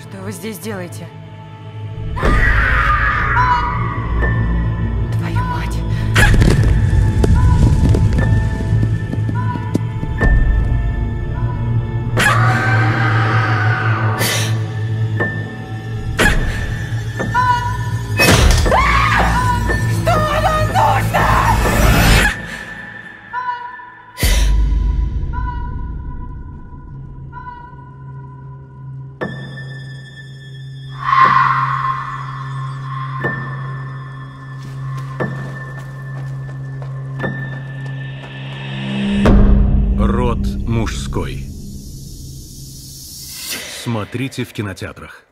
Что вы здесь делаете? Род мужской. Смотрите в кинотеатрах.